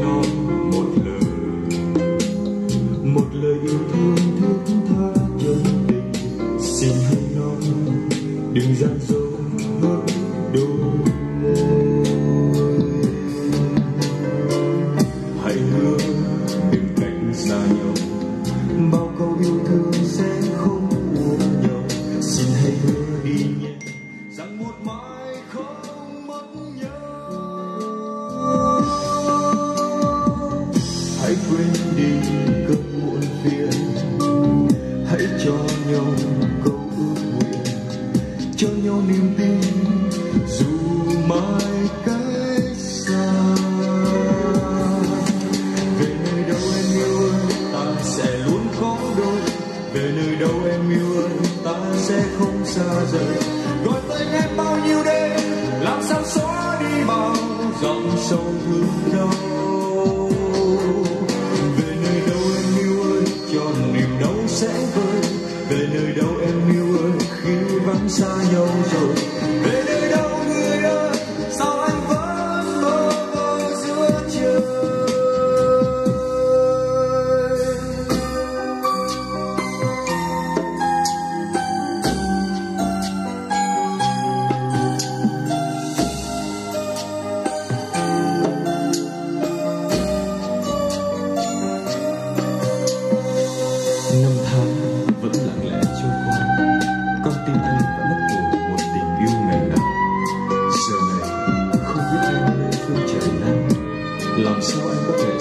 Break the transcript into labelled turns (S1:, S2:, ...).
S1: non một lời. Một lời yêu thương thiết tha chân tình xin hãy nói, đừng gian dối hớt đôi hãy hứa đừng cách xa nhau. Bao câu yêu thương sẽ không đi cơn muộn phiền. Hãy cho nhau câu ước nguyện, cho nhau niềm tin, dù mai cách xa. Về nơi đâu em yêu ơi, ta sẽ luôn có đôi. Về nơi đâu em yêu ơi, ta sẽ không xa rời. Gọi tên em bao nhiêu đêm, làm sao xóa đi bao dòng sông thương đau. Niềm đau sẽ vơi con tim anh vẫn mất ngủ một tình yêu ngày nào. Giờ này, không biết em nơi phương trời nào. Làm sao anh có thể